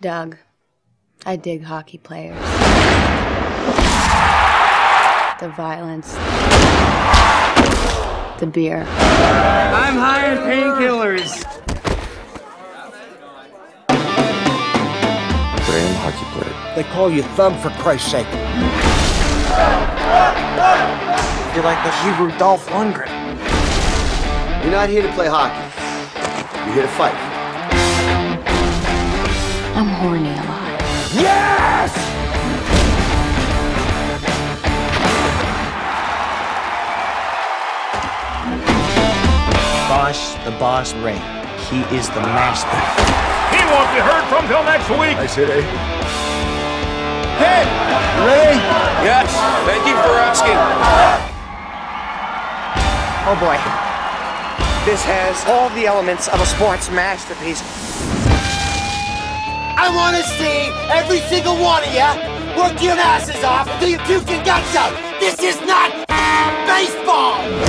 Doug, I dig hockey players. The violence. The beer. I'm high on painkillers. Graham hockey player. They call you Thumb for Christ's sake. You're like the Hebrew Dolph Lundgren. You're not here to play hockey. You're here to fight. I'm horny a lot. Yes! Ross, the boss Rhea. He is the master. He won't be heard from till next week. I hit, eh? Hey! Rhea! Yes, thank you for asking. Oh boy. This has all the elements of a sports masterpiece. I want to see every single one of you work your asses off until your guts out. This is not baseball!